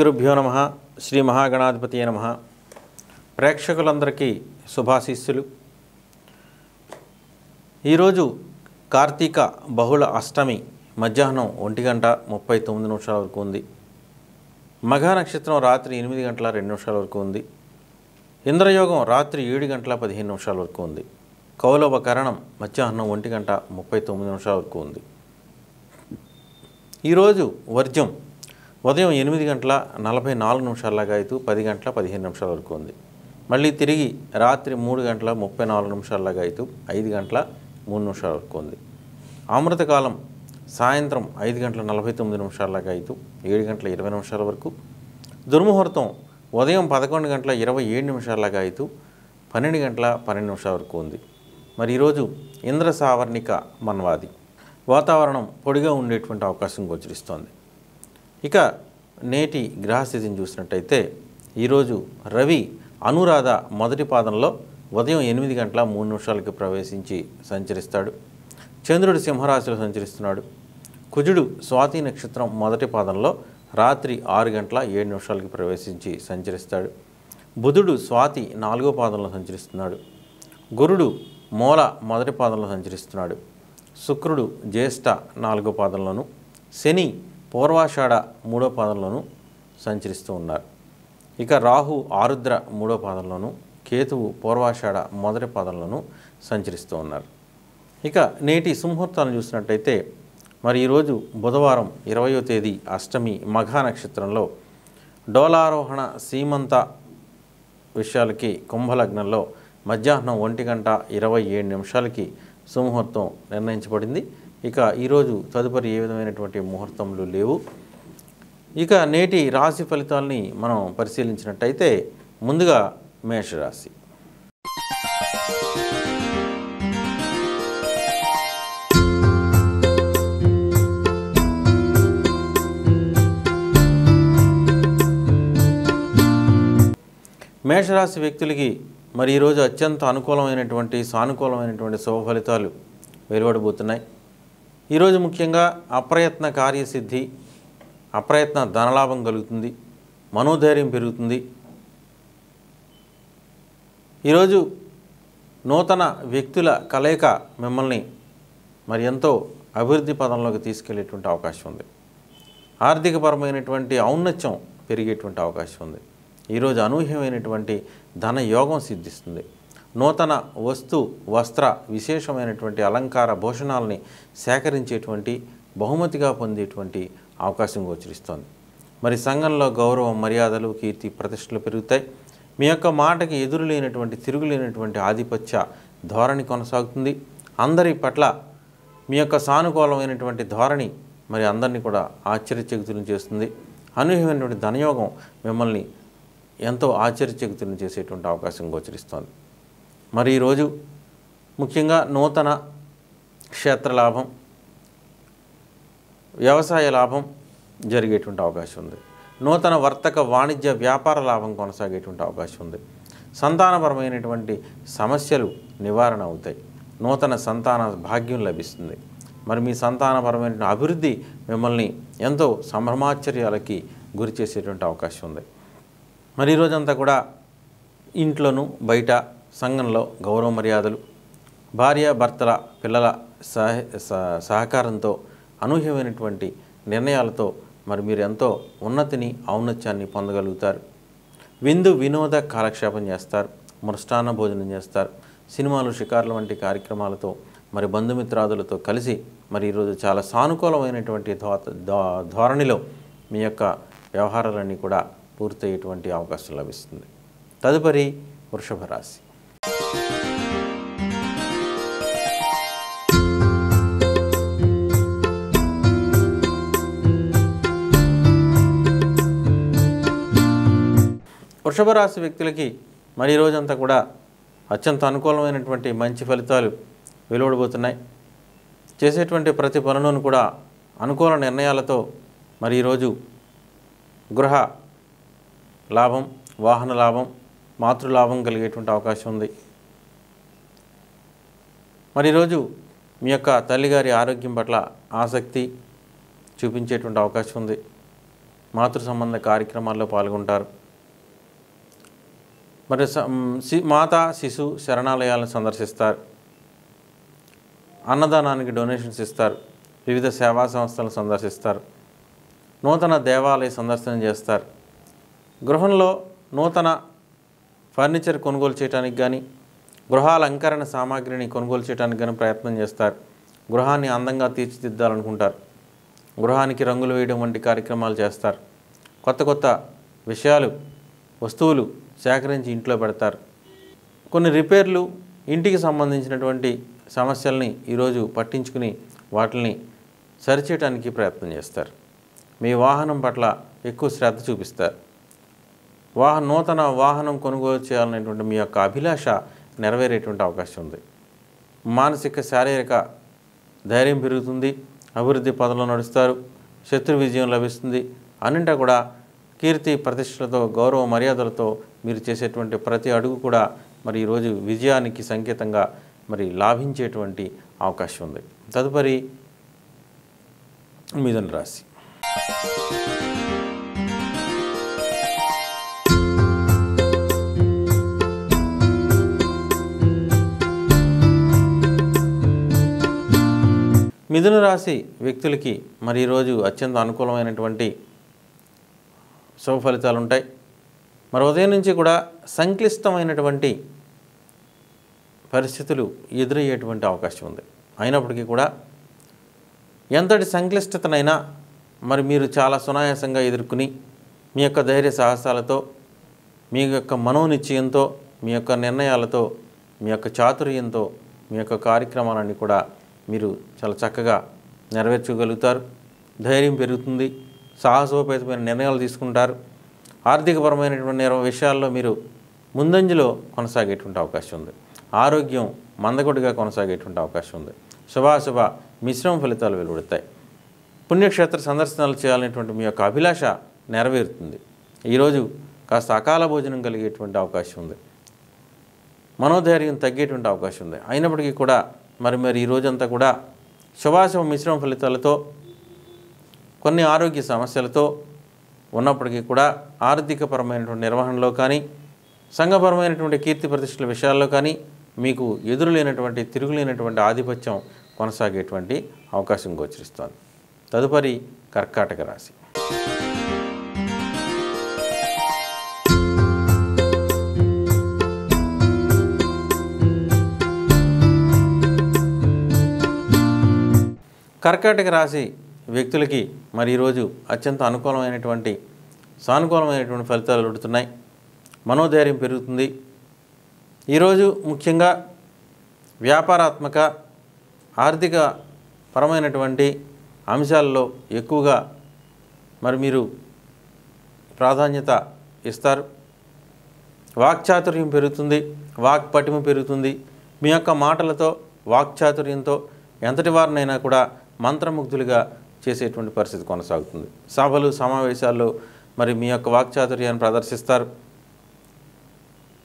శ్రీగురుభ్యో నమ శ్రీ మహాగణాధిపతి నమ. ప్రేక్షకులందరికీ శుభాశీస్సులు. ఈరోజు కార్తీక బహుళ అష్టమి మధ్యాహ్నం ఒంటి గంట ముప్పై తొమ్మిది నిమిషాల వరకు ఉంది. మఘ నక్షత్రం రాత్రి ఎనిమిది గంటల రెండు నిమిషాల వరకు ఉంది. ఇంద్రయోగం రాత్రి ఏడు గంటల పదిహేను నిమిషాల వరకు ఉంది. కౌలవ కరణం మధ్యాహ్నం ఒంటి గంట ముప్పై తొమ్మిది నిమిషాల వరకు ఉంది. ఈరోజు వర్జం ఉదయం ఎనిమిది గంటల నలభై నాలుగు నిమిషాలగా అయితే పది గంటల పదిహేను నిమిషాల వరకు ఉంది. మళ్ళీ తిరిగి రాత్రి మూడు గంటల ముప్పై నాలుగు నిమిషాలగా అయితే ఐదు గంటల మూడు నిమిషాల వరకు ఉంది. అమృతకాలం సాయంత్రం ఐదు గంటల నలభై తొమ్మిది నిమిషాలగా అయితే ఏడు గంటల ఇరవై నిమిషాల వరకు. దుర్ముహూర్తం ఉదయం పదకొండు గంటల ఇరవై ఏడు నిమిషాలగా అయితే పన్నెండు గంటల పన్నెండు నిమిషాల వరకు ఉంది. మరి ఈరోజు ఇంద్ర సావర్ణిక మన్వాది. వాతావరణం పొడిగా ఉండేటువంటి అవకాశం గోచరిస్తోంది. ఇక నేటి గ్రహస్థితిని చూసినట్టయితే ఈరోజు రవి అనురాధ మొదటి పాదంలో ఉదయం ఎనిమిది గంటల మూడు నిమిషాలకి ప్రవేశించి సంచరిస్తాడు. చంద్రుడు సింహరాశిలో సంచరిస్తున్నాడు. కుజుడు స్వాతి నక్షత్రం మొదటి పాదంలో రాత్రి ఆరు గంటల ఏడు నిమిషాలకి ప్రవేశించి సంచరిస్తాడు. బుధుడు స్వాతి నాలుగో పాదంలో సంచరిస్తున్నాడు. గురుడు మూల మొదటి పాదంలో సంచరిస్తున్నాడు. శుక్రుడు జ్యేష్ఠ నాలుగో పాదంలోను. శని పూర్వాషాఢ మూడో పాదంలోనూ సంచరిస్తూ ఉన్నారు. ఇక రాహు ఆరుద్ర మూడో పాదంలోనూ కేతువు పూర్వాషాఢ మొదటి పాదంలోనూ సంచరిస్తూ ఉన్నారు. ఇక నేటి సుముహూర్తాలను చూసినట్టయితే మరి ఈరోజు బుధవారం ఇరవయో తేదీ అష్టమి మఘా నక్షత్రంలో డోలారోహణ సీమంత విషయాలకి కుంభలగ్నంలో మధ్యాహ్నం ఒంటి గంట ఇరవై ఏడు నిమిషాలకి సుముహూర్తం నిర్ణయించబడింది. ఇక ఈరోజు తదుపరి ఏ విధమైనటువంటి ముహూర్తములు లేవు. ఇక నేటి రాశి ఫలితాలని మనం పరిశీలించినట్టయితే ముందుగా మేషరాశి. మేషరాశి వ్యక్తులకి మరి ఈరోజు అత్యంత అనుకూలమైనటువంటి సానుకూలమైనటువంటి శుభ ఫలితాలు వెలువడబోతున్నాయి. ఈరోజు ముఖ్యంగా అప్రయత్న కార్యసిద్ధి అప్రయత్న ధనలాభం కలుగుతుంది మనోధైర్యం పెరుగుతుంది. ఈరోజు నూతన వ్యక్తుల కలయిక మిమ్మల్ని మరి ఎంతో అభివృద్ధి పదంలోకి తీసుకెళ్ళేటువంటి అవకాశం ఉంది. ఆర్థికపరమైనటువంటి ఔన్నత్యం పెరిగేటువంటి అవకాశం ఉంది. ఈరోజు అనూహ్యమైనటువంటి ధన యోగం సిద్ధిస్తుంది. నూతన వస్తు వస్త్ర విశేషమైనటువంటి అలంకార భూషణాలని సేకరించేటువంటి బహుమతిగా పొందేటువంటి అవకాశం గోచరిస్తోంది. మరి సంఘంలో గౌరవం మర్యాదలు కీర్తి ప్రతిష్టలు పెరుగుతాయి. మీ యొక్క మాటకి ఎదురు లేనటువంటి తిరుగులేనటువంటి ఆధిపత్య ధోరణి కొనసాగుతుంది. అందరి పట్ల మీ యొక్క సానుకూలమైనటువంటి ధోరణి మరి అందరినీ కూడా ఆశ్చర్యచకితులను చేస్తుంది. అనూహ్యమైనటువంటి ధనయోగం మిమ్మల్ని ఎంతో ఆశ్చర్యచకితులను చేసేటువంటి అవకాశం గోచరిస్తోంది. మరి ఈరోజు ముఖ్యంగా నూతన క్షేత్ర లాభం వ్యవసాయ లాభం జరిగేటువంటి అవకాశం ఉంది. నూతన వర్తక వాణిజ్య వ్యాపార లాభం కొనసాగేటువంటి అవకాశం ఉంది. సంతానపరమైనటువంటి సమస్యలు నివారణ అవుతాయి. నూతన సంతాన భాగ్యం లభిస్తుంది. మరి మీ సంతానపరమైన అభివృద్ధి మిమ్మల్ని ఎంతో సంభ్రమాశ్చర్యాలకి గురి చేసేటువంటి అవకాశం ఉంది. మరి ఈరోజంతా కూడా ఇంట్లోనూ బయట సంఘంలో గౌరవ మర్యాదలు భార్య భర్తల పిల్లల సహ సహకారంతో అనూహ్యమైనటువంటి నిర్ణయాలతో మరి మీరు ఎంతో ఉన్నతిని ఔన్నత్యాన్ని పొందగలుగుతారు. విందు వినోద కాలక్షేపం చేస్తారు మృష్టాన్న భోజనం చేస్తారు. సినిమాలు షికార్లు వంటి కార్యక్రమాలతో మరి బంధుమిత్రాదులతో కలిసి మరి ఈరోజు చాలా సానుకూలమైనటువంటి ధోరణిలో మీ యొక్క వ్యవహారాలన్నీ కూడా పూర్తయ్యేటువంటి అవకాశం లభిస్తుంది. తదుపరి వృషభ రాశి. వృషభ రాశి వ్యక్తులకి మరి రోజంతా కూడా అత్యంత అనుకూలమైనటువంటి మంచి ఫలితాలు వెలువడబోతున్నాయి. చేసేటువంటి ప్రతి పనులను కూడా అనుకూల నిర్ణయాలతో మరి ఈరోజు గృహ లాభం వాహన లాభం మాతృలాభం కలిగేటువంటి అవకాశం ఉంది. మరి ఈరోజు మీ యొక్క తల్లిగారి ఆరోగ్యం పట్ల ఆసక్తి చూపించేటువంటి అవకాశం ఉంది. మాతృ సంబంధ కార్యక్రమాల్లో పాల్గొంటారు. మరి శి- మాతా శిశు శరణాలయాలను సందర్శిస్తారు. అన్నదానానికి డొనేషన్స్ ఇస్తారు. వివిధ సేవా సంస్థలను సందర్శిస్తారు. నూతన దేవాలయ సందర్శన చేస్తారు. గృహంలో నూతన ఫర్నిచర్ కొనుగోలు చేయడానికి కానీ గృహాలంకరణ సామాగ్రిని కొనుగోలు చేయడానికి కానీ ప్రయత్నం చేస్తారు. గృహాన్ని అందంగా తీర్చిదిద్దాలనుకుంటారు. గృహానికి రంగులు వేయడం వంటి కార్యక్రమాలు చేస్తారు. కొత్త కొత్త విషయాలు వస్తువులు సేకరించి ఇంట్లో పెడతారు. కొన్ని రిపేర్లు ఇంటికి సంబంధించినటువంటి సమస్యల్ని ఈరోజు పట్టించుకుని వాటిని సరిచేయటానికి ప్రయత్నం చేస్తారు. మీ వాహనం పట్ల ఎక్కువ శ్రద్ధ చూపిస్తారు. వాహ నూతన వాహనం కొనుగోలు చేయాలనేటువంటి మీ యొక్క అభిలాష నెరవేరేటువంటి అవకాశం ఉంది. మానసిక శారీరక ధైర్యం పెరుగుతుంది. అభివృద్ధి పదంలో నడుస్తారు. శత్రు విజయం లభిస్తుంది. అన్నింటా కూడా కీర్తి ప్రతిష్టలతో గౌరవ మర్యాదలతో మీరు చేసేటువంటి ప్రతి అడుగు కూడా మరి ఈరోజు విజయానికి సంకేతంగా మరి లాభించేటువంటి అవకాశం ఉంది. తదుపరి మిథున రాశి. మిథున రాశి వ్యక్తులకి మరి ఈరోజు అత్యంత అనుకూలమైనటువంటి శుభ ఫలితాలు ఉంటాయి. మరి ఉదయం నుంచి కూడా సంక్లిష్టమైనటువంటి పరిస్థితులు ఎదురయ్యేటువంటి అవకాశం ఉంది. అయినప్పటికీ కూడా ఎంతటి సంక్లిష్టతనైనా మరి మీరు చాలా సునాయాసంగా ఎదుర్కొని మీ యొక్క ధైర్య సాహసాలతో మీ యొక్క మనోనిశ్చయంతో మీ యొక్క నిర్ణయాలతో మీ యొక్క చాతుర్యంతో మీ యొక్క కార్యక్రమాలన్నీ కూడా మీరు చాలా చక్కగా నెరవేర్చగలుగుతారు. ధైర్యం పెరుగుతుంది. సాహసోపేతమైన నిర్ణయాలు తీసుకుంటారు. ఆర్థికపరమైనటువంటి విషయాల్లో మీరు ముందంజలో కొనసాగేటువంటి అవకాశం ఉంది. ఆరోగ్యం మందకొడిగా కొనసాగేటువంటి అవకాశం ఉంది. శుభాశుభ మిశ్రమ ఫలితాలు వెలువడతాయి. పుణ్యక్షేత్ర సందర్శనాలు చేయాలనేటువంటి మీ యొక్క అభిలాష నెరవేరుతుంది. ఈరోజు కాస్త అకాల భోజనం కలిగేటువంటి అవకాశం ఉంది. మనోధైర్యం తగ్గేటువంటి అవకాశం ఉంది. అయినప్పటికీ కూడా మరి మరి ఈ రోజంతా కూడా శుభాశుభ మిశ్రమ ఫలితాలతో కొన్ని ఆరోగ్య సమస్యలతో ఉన్నప్పటికీ కూడా ఆర్థికపరమైనటువంటి నిర్వహణలో కానీ సంఘపరమైనటువంటి కీర్తి ప్రతిష్టల విషయాల్లో కానీ మీకు ఎదురులేనటువంటి తిరుగులేనటువంటి ఆధిపత్యం కొనసాగేటువంటి అవకాశం గోచరిస్తోంది. తదుపరి కర్కాటక రాశి. కర్కాటక రాశి వ్యక్తులకి మరి ఈరోజు అత్యంత అనుకూలమైనటువంటి సానుకూలమైనటువంటి ఫలితాలు ఉడుతున్నాయి మనోధైర్యం పెరుగుతుంది. ఈరోజు ముఖ్యంగా వ్యాపారాత్మక ఆర్థిక పరమైనటువంటి అంశాల్లో ఎక్కువగా మరి మీరు ప్రాధాన్యత ఇస్తారు. వాక్చాతుర్యం పెరుగుతుంది వాక్ పటిమ పెరుగుతుంది. మీ యొక్క మాటలతో వాక్చాతుర్యంతో ఎంతటి వారినైనా కూడా మంత్రముగ్ధులుగా చేసేటువంటి పరిస్థితి కొనసాగుతుంది. సభలు సమావేశాల్లో మరి మీ యొక్క వాక్చాతుర్యాన్ని ప్రదర్శిస్తారు.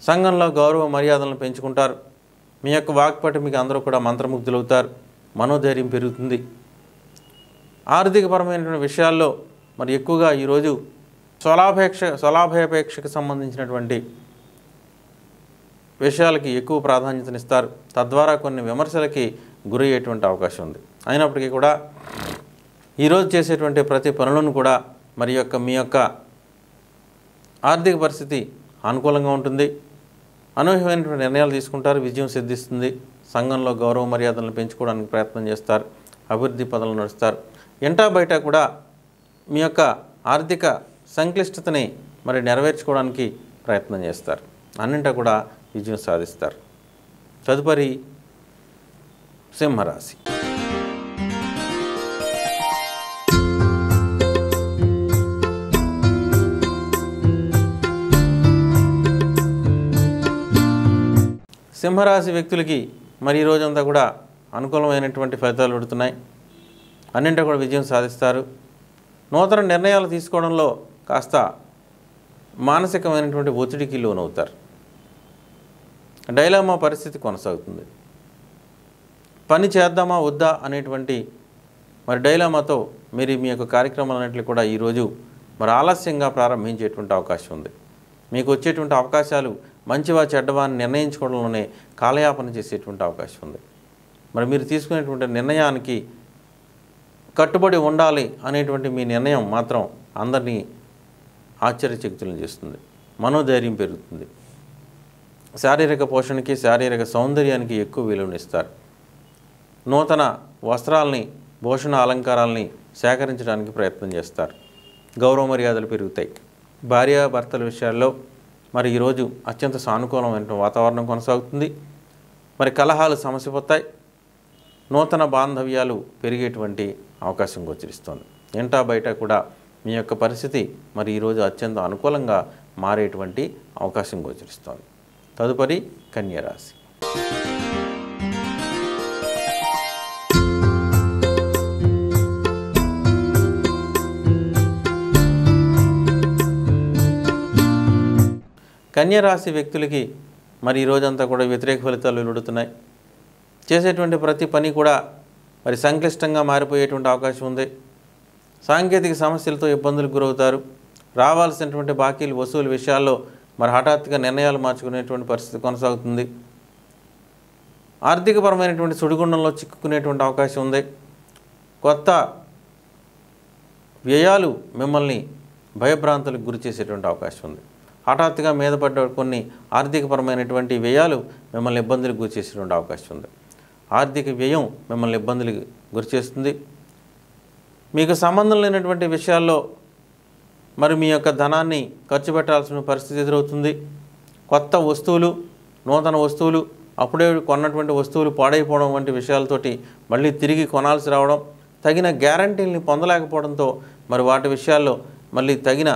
సంఘంలో గౌరవ మర్యాదలను పెంచుకుంటారు. మీ యొక్క వాక్పటి మీకు అందరూ కూడా మంత్రముగ్ధులవుతారు. మనోధైర్యం పెరుగుతుంది. ఆర్థికపరమైనటువంటి విషయాల్లో మరి ఎక్కువగా ఈరోజు స్వలాభేక్ష స్వలాభాపేక్షకు సంబంధించినటువంటి విషయాలకి ఎక్కువ ప్రాధాన్యతనిస్తారు. తద్వారా కొన్ని విమర్శలకి గురయ్యేటువంటి అవకాశం ఉంది. అయినప్పటికీ కూడా ఈరోజు చేసేటువంటి ప్రతి పనులను కూడా మరి యొక్క మీ యొక్క ఆర్థిక పరిస్థితి అనుకూలంగా ఉంటుంది. అనూహ్యమైనటువంటి నిర్ణయాలు తీసుకుంటారు. విజయం సిద్ధిస్తుంది. సంఘంలో గౌరవ మర్యాదలను పెంచుకోవడానికి ప్రయత్నం చేస్తారు. అభివృద్ధి పదవులు నడుస్తారు. ఎంటా బయట కూడా మీ యొక్క ఆర్థిక సంక్లిష్టతని మరి నెరవేర్చుకోవడానికి ప్రయత్నం చేస్తారు. అన్నింటా కూడా విజయం సాధిస్తారు. తదుపరి సింహరాశి. సింహరాశి వ్యక్తులకి మరి ఈ రోజంతా కూడా అనుకూలమైనటువంటి ఫలితాలు పడుతున్నాయి. అన్నింటా కూడా విజయం సాధిస్తారు. నూతన నిర్ణయాలు తీసుకోవడంలో కాస్త మానసికమైనటువంటి ఒత్తిడికి లోనవుతారు. డైలామా పరిస్థితి కొనసాగుతుంది. పని చేద్దామా వద్దా అనేటువంటి మరి డైలామాతో మీరు మీ యొక్క కార్యక్రమాలన్నింటినీ కూడా ఈరోజు మరి ఆలస్యంగా ప్రారంభించేటువంటి అవకాశం ఉంది. మీకు వచ్చేటువంటి అవకాశాలు మంచివా చెడ్డవా అని నిర్ణయించుకోవడంలోనే కాలయాపన చేసేటువంటి అవకాశం ఉంది. మరి మీరు తీసుకునేటువంటి నిర్ణయానికి కట్టుబడి ఉండాలి అనేటువంటి మీ నిర్ణయం మాత్రం అందరినీ ఆశ్చర్యచకితులను చేస్తుంది. మనోధైర్యం పెరుగుతుంది. శారీరక పోషణకి శారీరక సౌందర్యానికి ఎక్కువ విలువనిస్తారు నూతన వస్త్రాలని భూషణ అలంకారాలని సేకరించడానికి ప్రయత్నం చేస్తారు. గౌరవ మర్యాదలు పెరుగుతాయి. భార్యాభర్తల విషయాల్లో మరి ఈరోజు అత్యంత సానుకూలమైన వాతావరణం కొనసాగుతుంది. మరి కలహాలు సమసిపోతాయి. నూతన బాంధవ్యాలు పెరిగేటువంటి అవకాశం గోచరిస్తోంది. ఇంటా బయట కూడా మీ యొక్క పరిస్థితి మరి ఈరోజు అత్యంత అనుకూలంగా మారేటువంటి అవకాశం గోచరిస్తోంది. తదుపరి కన్యరాశి కన్యరాశి వ్యక్తులకి మరి ఈ రోజంతా కూడా వ్యతిరేక ఫలితాలు వెలుడుతున్నాయి చేసేటువంటి ప్రతి పని కూడా మరి సంక్లిష్టంగా మారిపోయేటువంటి అవకాశం ఉంది. సాంకేతిక సమస్యలతో ఇబ్బందులకు గురవుతారు. రావాల్సినటువంటి బాకీలు వసూలు విషయాల్లో మరి హఠాత్తుగా నిర్ణయాలు మార్చుకునేటువంటి పరిస్థితి కొనసాగుతుంది. ఆర్థికపరమైనటువంటి సుడిగుండంలో చిక్కుకునేటువంటి అవకాశం ఉంది. కొత్త వ్యయాలు మిమ్మల్ని భయభ్రాంతులకు గురి చేసేటువంటి అవకాశం ఉంది. హఠాత్తుగా మీద పడ్డ కొన్ని ఆర్థికపరమైనటువంటి వ్యయాలు మిమ్మల్ని ఇబ్బందులకు గురిచేసేటువంటి అవకాశం ఉంది. ఆర్థిక వ్యయం మిమ్మల్ని ఇబ్బందులకు గురిచేస్తుంది మీకు సంబంధం లేనటువంటి విషయాల్లో మరి మీ యొక్క ధనాన్ని ఖర్చు పెట్టాల్సిన పరిస్థితి ఎదురవుతుంది. కొత్త వస్తువులు నూతన వస్తువులు అప్పుడే కొన్నటువంటి వస్తువులు పాడైపోవడం వంటి విషయాలతోటి మళ్ళీ తిరిగి కొనాల్సి రావడం తగిన గ్యారంటీల్ని పొందలేకపోవడంతో మరి వాటి విషయాల్లో మళ్ళీ తగిన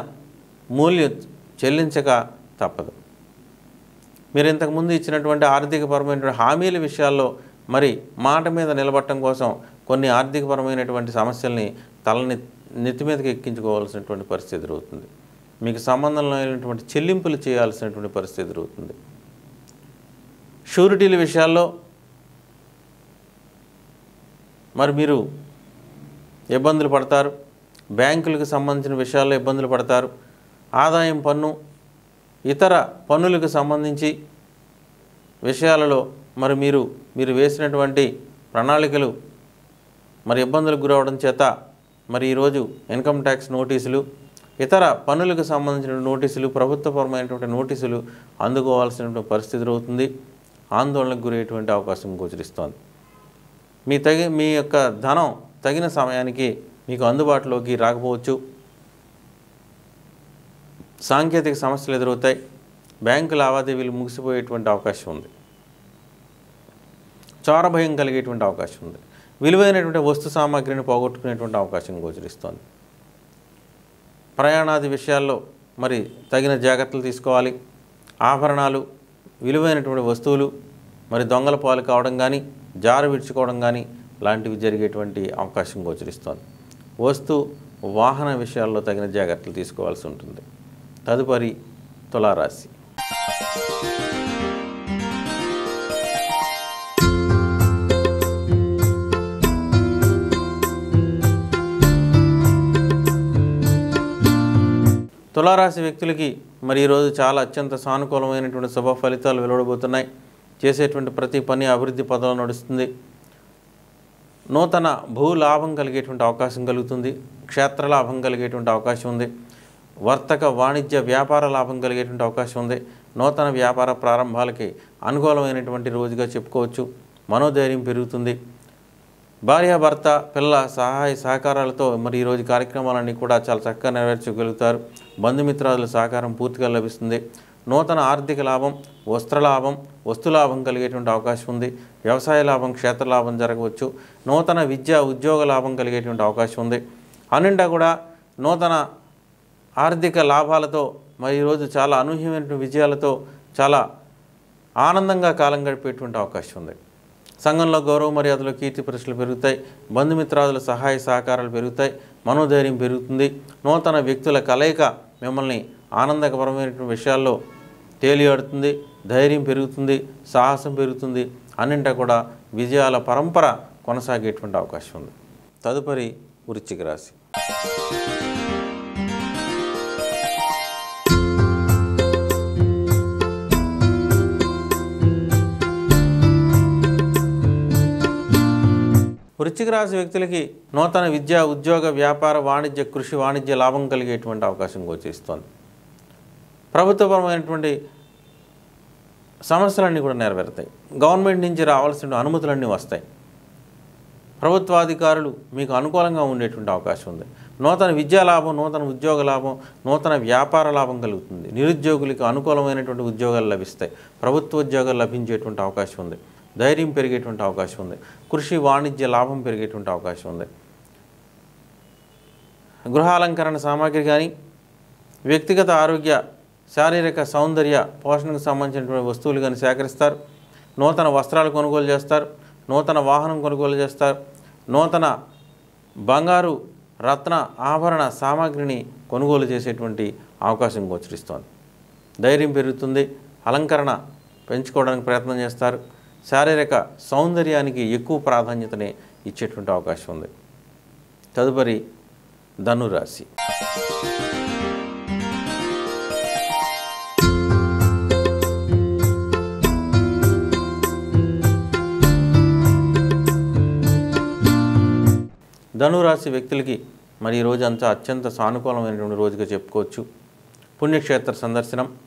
మూల్యం చెల్లించక తప్పదు. మీరు ఇంతకుముందు ఇచ్చినటువంటి ఆర్థికపరమైనటువంటి హామీల విషయాల్లో మరి మాట మీద నిలబడటం కోసం కొన్ని ఆర్థికపరమైనటువంటి సమస్యల్ని తలని నెత్తి మీదకి ఎక్కించుకోవాల్సినటువంటి పరిస్థితి ఎదురవుతుంది. మీకు సంబంధం లేనటువంటి చెల్లింపులు చేయాల్సినటువంటి పరిస్థితి ఎదురవుతుంది. షూరిటీల విషయాల్లో మరి మీరు ఇబ్బందులు పడతారు. బ్యాంకులకు సంబంధించిన విషయాల్లో ఇబ్బందులు పడతారు. ఆదాయం పన్ను ఇతర పన్నులకు సంబంధించి విషయాలలో మరి మీరు మీరు వేసినటువంటి ప్రణాళికలు మరి ఇబ్బందులకు గురవడం చేత మరి ఈరోజు ఇన్కమ్ ట్యాక్స్ నోటీసులు ఇతర పన్నులకు సంబంధించిన నోటీసులు ప్రభుత్వపరమైనటువంటి నోటీసులు అందుకోవాల్సినటువంటి పరిస్థితి అవుతుంది ఆందోళనకు గురయ్యేటువంటి అవకాశం గోచరిస్తోంది. మీ తగి మీ యొక్క ధనం తగిన సమయానికి మీకు అందుబాటులోకి రాకపోవచ్చు. సాంకేతిక సమస్యలు ఎదురవుతాయి. బ్యాంకు లావాదేవీలు ముగిసిపోయేటువంటి అవకాశం ఉంది. చోరభయం కలిగేటువంటి అవకాశం ఉంది. విలువైనటువంటి వస్తు సామాగ్రిని పోగొట్టుకునేటువంటి అవకాశం గోచరిస్తోంది. ప్రయాణాది విషయాల్లో మరి తగిన జాగ్రత్తలు తీసుకోవాలి. ఆభరణాలు విలువైనటువంటి వస్తువులు మరి దొంగల పాలు కావడం కానీ జారు విడుచుకోవడం కానీ లాంటివి జరిగేటువంటి అవకాశం గోచరిస్తోంది. వస్తు వాహన విషయాల్లో తగిన జాగ్రత్తలు తీసుకోవాల్సి ఉంటుంది. తదుపరి తులారాశి. తులారాశి వ్యక్తులకి మరి ఈరోజు చాలా అత్యంత సానుకూలమైనటువంటి శుభ ఫలితాలు వెలువడబోతున్నాయి. చేసేటువంటి ప్రతి పని అభివృద్ధి పదంలో నడుస్తుంది. నూతన భూ లాభం కలిగేటువంటి అవకాశం కలుగుతుంది. క్షేత్ర లాభం కలిగేటువంటి అవకాశం ఉంది. వర్తక వాణిజ్య వ్యాపార లాభం కలిగేటువంటి అవకాశం ఉంది. నూతన వ్యాపార ప్రారంభాలకి అనుకూలమైనటువంటి రోజుగా చెప్పుకోవచ్చు. మనోధైర్యం పెరుగుతుంది. భార్యాభర్త పిల్లల సహాయ సహకారాలతో మరి ఈరోజు కార్యక్రమాలన్నీ కూడా చాలా చక్కగా నెరవేర్చగలుగుతారు. బంధుమిత్రాదుల సహకారం పూర్తిగా లభిస్తుంది. నూతన ఆర్థిక లాభం వస్త్రలాభం వస్తులాభం వస్తు లాభం కలిగేటువంటి అవకాశం ఉంది. వ్యవసాయ లాభం క్షేత్ర లాభం జరగవచ్చు. నూతన విద్య ఉద్యోగ లాభం కలిగేటువంటి అవకాశం ఉంది. అన్నింటా కూడా నూతన ఆర్థిక లాభాలతో మరి ఈరోజు చాలా అనూహ్యమైన విజయాలతో చాలా ఆనందంగా కాలం గడిపేటువంటి అవకాశం ఉంది. సంఘంలో గౌరవ మర్యాదలు కీర్తి ప్రశ్నలు పెరుగుతాయి. బంధుమిత్రాదుల సహాయ సహకారాలు పెరుగుతాయి. మనోధైర్యం పెరుగుతుంది. నూతన వ్యక్తుల కలయిక మిమ్మల్ని ఆనందకరమైనటువంటి విషయాల్లో తేలియాడుతుంది. ధైర్యం పెరుగుతుంది. సాహసం పెరుగుతుంది. అన్నింటా కూడా విజయాల పరంపర కొనసాగేటువంటి అవకాశం ఉంది. తదుపరి వృశ్చిక రాశి. వృశ్చిక రాశి వ్యక్తులకి నూతన విద్య ఉద్యోగ వ్యాపార వాణిజ్య కృషి వాణిజ్య లాభం కలిగేటువంటి అవకాశం గోచరిస్తోంది. ప్రభుత్వపరమైనటువంటి సమస్యలన్నీ కూడా నెరవేరుతాయి. గవర్నమెంట్ నుంచి రావాల్సిన అనుమతులన్నీ వస్తాయి. ప్రభుత్వాధికారులు మీకు అనుకూలంగా ఉండేటువంటి అవకాశం ఉంది. నూతన విద్యా లాభం నూతన ఉద్యోగ లాభం నూతన వ్యాపార లాభం కలుగుతుంది. నిరుద్యోగులకు అనుకూలమైనటువంటి ఉద్యోగాలు లభిస్తాయి. ప్రభుత్వ ఉద్యోగాలు లభించేటువంటి అవకాశం ఉంది. ధైర్యం పెరిగేటువంటి అవకాశం ఉంది. కృషి వాణిజ్య లాభం పెరిగేటువంటి అవకాశం ఉంది. గృహాలంకరణ సామాగ్రి కానీ వ్యక్తిగత ఆరోగ్య శారీరక సౌందర్య పోషణకు సంబంధించినటువంటి వస్తువులు కానీ సేకరిస్తారు. నూతన వస్త్రాలు కొనుగోలు చేస్తారు. నూతన వాహనం కొనుగోలు చేస్తారు. నూతన బంగారు రత్న ఆభరణ సామాగ్రిని కొనుగోలు చేసేటువంటి అవకాశం గోచరిస్తోంది. ధైర్యం పెరుగుతుంది. అలంకరణ పెంచుకోవడానికి ప్రయత్నం చేస్తారు. శారీరక సౌందర్యానికి ఎక్కువ ప్రాధాన్యతని ఇచ్చేటువంటి అవకాశం ఉంది. తదుపరి ధనురాశి. ధనురాశి వ్యక్తులకి మరి ఈ రోజు అంతా అత్యంత సానుకూలమైనటువంటి రోజుగా చెప్పుకోవచ్చు. పుణ్యక్షేత్ర సందర్శనం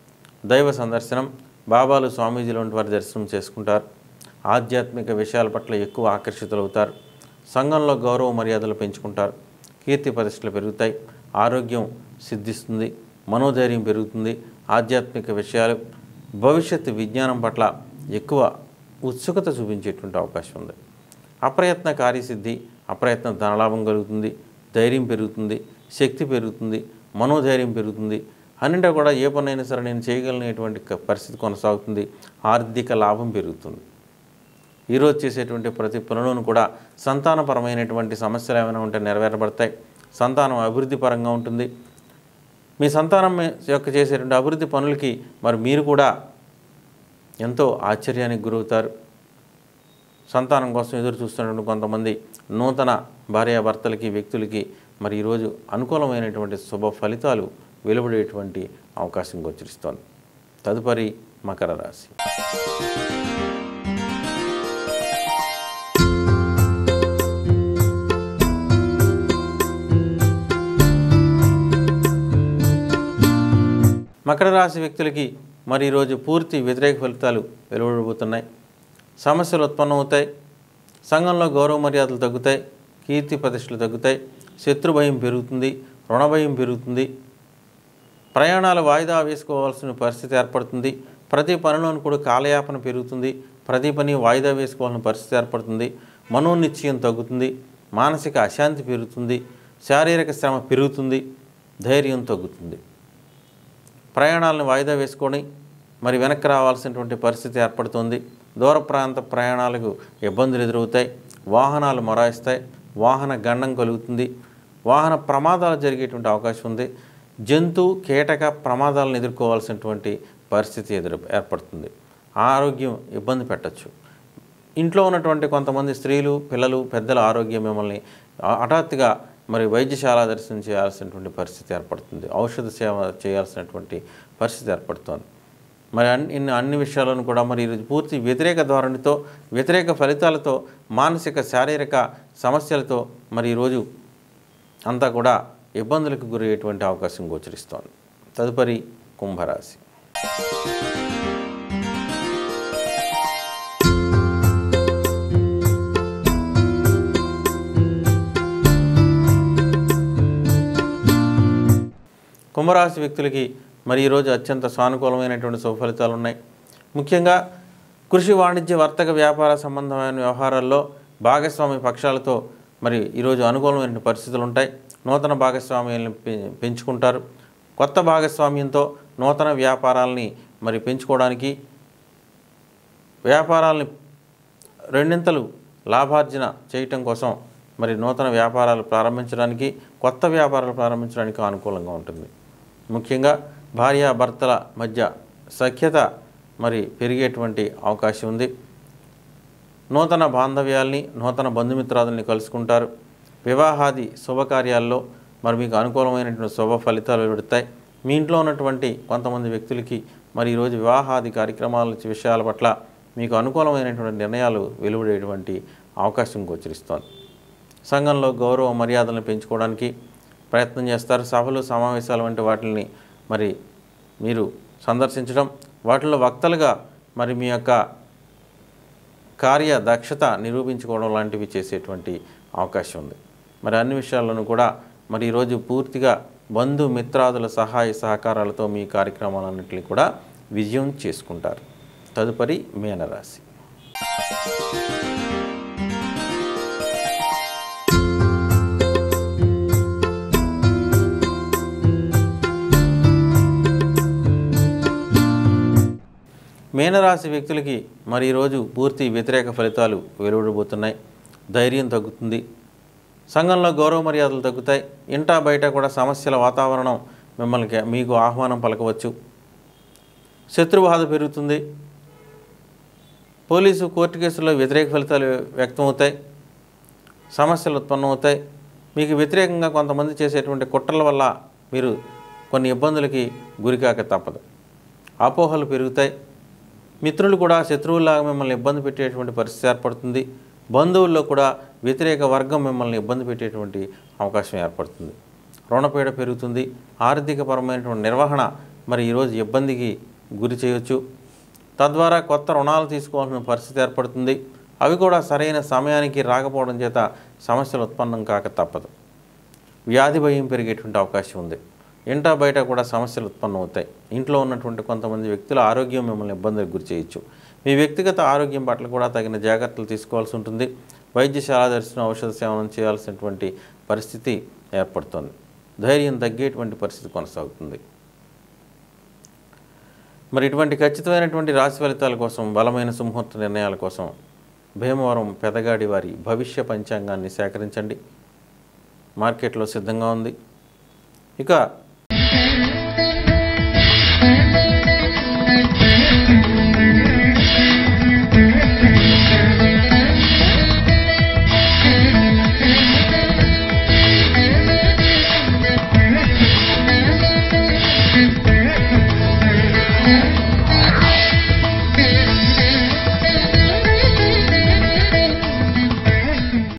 దైవ సందర్శనం బాబాలు స్వామీజీలు వంటి వారి దర్శనం చేసుకుంటారు. ఆధ్యాత్మిక విషయాల పట్ల ఎక్కువ ఆకర్షితులవుతారు. సంఘంలో గౌరవ మర్యాదలు పెంచుకుంటారు. కీర్తి ప్రతిష్టలు పెరుగుతాయి. ఆరోగ్యం సిద్ధిస్తుంది. మనోధైర్యం పెరుగుతుంది. ఆధ్యాత్మిక విషయాలు భవిష్యత్తు విజ్ఞానం పట్ల ఎక్కువ ఉత్సుకత చూపించేటువంటి అవకాశం ఉంది. అప్రయత్న కార్యసిద్ధి అప్రయత్న ధనలాభం కలుగుతుంది. ధైర్యం పెరుగుతుంది. శక్తి పెరుగుతుంది. మనోధైర్యం పెరుగుతుంది. అన్నింటా కూడా ఏ పనైనా సరే నేను చేయగలిగినటువంటి పరిస్థితి కొనసాగుతుంది. ఆర్థిక లాభం పెరుగుతుంది. ఈరోజు చేసేటువంటి ప్రతి పనులను కూడా సంతానపరమైనటువంటి సమస్యలు ఏమైనా ఉంటే నెరవేరబడతాయి సంతానం అభివృద్ధి పరంగా ఉంటుంది. మీ సంతానం యొక్క చేసేటువంటి అభివృద్ధి పనులకి మరి మీరు కూడా ఎంతో ఆశ్చర్యానికి గురవుతారు. సంతానం కోసం ఎదురు చూస్తున్నటువంటి కొంతమంది నూతన భార్యాభర్తలకి వ్యక్తులకి మరి ఈరోజు అనుకూలమైనటువంటి శుభ ఫలితాలు వెలువడేటువంటి అవకాశం గోచరిస్తోంది. తదుపరి మకర రాశి. మకర రాశి వ్యక్తులకి మరి ఈరోజు పూర్తి వ్యతిరేక ఫలితాలు వెలువడబోతున్నాయి. సమస్యలు ఉత్పన్నమవుతాయి. సంఘంలో గౌరవ మర్యాదలు తగ్గుతాయి. కీర్తి ప్రతిష్టలు తగ్గుతాయి. శత్రు భయం పెరుగుతుంది. రుణ భయం పెరుగుతుంది. ప్రయాణాలు వాయిదా వేసుకోవాల్సిన పరిస్థితి ఏర్పడుతుంది. ప్రతి పనిలోనూ కూడా కాలయాపన పెరుగుతుంది. ప్రతి పని వాయిదా వేసుకోవాల్సిన పరిస్థితి ఏర్పడుతుంది. మనోనిశ్చయం తగ్గుతుంది. మానసిక అశాంతి పెరుగుతుంది. శారీరక శ్రమ పెరుగుతుంది. ధైర్యం తగ్గుతుంది. ప్రయాణాలను వాయిదా వేసుకొని మరి వెనక్కి రావాల్సినటువంటి పరిస్థితి ఏర్పడుతుంది. దూర ప్రాంత ప్రయాణాలకు ఇబ్బందులు ఎదురవుతాయి. వాహనాలు మొరాయిస్తాయి. వాహన గండం కలుగుతుంది. వాహన ప్రమాదాలు జరిగేటువంటి అవకాశం ఉంది. జంతు కీటక ప్రమాదాలను ఎదుర్కోవాల్సినటువంటి పరిస్థితి ఎదురు ఏర్పడుతుంది. ఆరోగ్యం ఇబ్బంది పెట్టచ్చు. ఇంట్లో ఉన్నటువంటి కొంతమంది స్త్రీలు పిల్లలు పెద్దల ఆరోగ్యం మిమ్మల్ని హఠాత్తుగా మరి వైద్యశాల దర్శనం చేయాల్సినటువంటి పరిస్థితి ఏర్పడుతుంది. ఔషధ సేవ చేయాల్సినటువంటి పరిస్థితి ఏర్పడుతుంది. మరి అన్ని ఇన్ని అన్ని విషయాలను కూడా మరి పూర్తి వ్యతిరేక ధోరణితో వ్యతిరేక ఫలితాలతో మానసిక శారీరక సమస్యలతో మరి ఈరోజు అంతా కూడా ఇబ్బందులకు గురయ్యేటువంటి అవకాశం గోచరిస్తోంది. తదుపరి కుంభరాశి. కుంభరాశి వ్యక్తులకి మరి ఈరోజు అత్యంత సానుకూలమైనటువంటి సుఫలితాలు ఉన్నాయి. ముఖ్యంగా కృషి వాణిజ్య వర్తక వ్యాపార సంబంధమైన వ్యవహారాల్లో భాగస్వామి పక్షాలతో మరి ఈరోజు అనుకూలమైన పరిస్థితులు ఉంటాయి. నూతన భాగస్వామ్యాలను పె- పెంచుకుంటారు. కొత్త భాగస్వామ్యంతో నూతన వ్యాపారాలని మరి పెంచుకోవడానికి వ్యాపారాలని రెండింతలు లాభార్జన చేయటం కోసం మరి నూతన వ్యాపారాలు ప్రారంభించడానికి కొత్త వ్యాపారాలు ప్రారంభించడానికి అనుకూలంగా ఉంటుంది. ముఖ్యంగా భార్యాభర్తల మధ్య సఖ్యత మరి పెరిగేటువంటి అవకాశం ఉంది. నూతన బాంధవ్యాల్ని నూతన బంధుమిత్రాదుల్ని కలుసుకుంటారు. వివాహాది శుభకార్యాల్లో మరి మీకు అనుకూలమైనటువంటి శుభ ఫలితాలు వెలువడతాయి. మీ ఇంట్లో ఉన్నటువంటి కొంతమంది వ్యక్తులకి మరి ఈరోజు వివాహాది కార్యక్రమాల విషయాల పట్ల మీకు అనుకూలమైనటువంటి నిర్ణయాలు వెలువడేటువంటి అవకాశం గోచరిస్తోంది. సంఘంలో గౌరవ మర్యాదలను పెంచుకోవడానికి ప్రయత్నం చేస్తారు. సభలు సమావేశాలు వంటి వాటిని మరి మీరు సందర్శించడం వాటిలో వక్తలుగా మరి మీ యొక్క కార్య దక్షత నిరూపించుకోవడం లాంటివి చేసేటువంటి అవకాశం ఉంది. మరి అన్ని విషయాల్లోనూ కూడా మరి ఈరోజు పూర్తిగా బంధు మిత్రాదుల సహాయ సహకారాలతో మీ కార్యక్రమాలన్నింటినీ కూడా విజయం చేసుకుంటారు. తదుపరి మీనరాశి. మీనరాశి వ్యక్తులకి మరి ఈరోజు పూర్తి వ్యతిరేక ఫలితాలు వెలువడబోతున్నాయి. ధైర్యం తగ్గుతుంది. సంఘంలో గౌరవ మర్యాదలు తగ్గుతాయి. ఇంటా బయట కూడా సమస్యల వాతావరణం మిమ్మల్ని మీకు ఆహ్వానం పలకవచ్చు. శత్రుబాధ పెరుగుతుంది. పోలీసు కోర్టు కేసుల్లో వ్యతిరేక ఫలితాలు వ్యక్తమవుతాయి. సమస్యలు ఉత్పన్నమవుతాయి. మీకు వ్యతిరేకంగా కొంతమంది చేసేటువంటి కుట్రల వల్ల మీరు కొన్ని ఇబ్బందులకి గురికాక తప్పదు. అపోహలు పెరుగుతాయి. మిత్రులు కూడా శత్రువులాగా మిమ్మల్ని ఇబ్బంది పెట్టేటువంటి పరిస్థితి ఏర్పడుతుంది. బంధువుల్లో కూడా వ్యతిరేక వర్గం మిమ్మల్ని ఇబ్బంది పెట్టేటువంటి అవకాశం ఏర్పడుతుంది. రుణపీడ పెరుగుతుంది. ఆర్థికపరమైనటువంటి నిర్వహణ మరి ఈరోజు ఇబ్బందికి గురి చేయొచ్చు. తద్వారా కొత్త రుణాలు తీసుకోవాల్సిన పరిస్థితి ఏర్పడుతుంది. అవి కూడా సరైన సమయానికి రాకపోవడం చేత సమస్యలు ఉత్పన్నం కాక తప్పదు. వ్యాధి భయం పెరిగేటువంటి అవకాశం ఉంది. ఇంటా బయట కూడా సమస్యలు ఉత్పన్నమవుతాయి ఇంట్లో ఉన్నటువంటి కొంతమంది వ్యక్తుల ఆరోగ్యం మిమ్మల్ని ఇబ్బందులకు గురి చేయొచ్చు. మీ వ్యక్తిగత ఆరోగ్యం పట్ల కూడా తగిన జాగ్రత్తలు తీసుకోవాల్సి ఉంటుంది. వైద్యశాల దర్శనం ఔషధ సేవనం చేయాల్సినటువంటి పరిస్థితి ఏర్పడుతుంది. ధైర్యం తగ్గేటువంటి పరిస్థితి కొనసాగుతుంది. మరి ఇటువంటి ఖచ్చితమైనటువంటి రాశి ఫలితాల కోసం బలమైన సుముహూర్త నిర్ణయాల కోసం భీమవరం పెదగాడి వారి భవిష్య పంచాంగాన్ని సేకరించండి. మార్కెట్లో సిద్ధంగా ఉంది. ఇక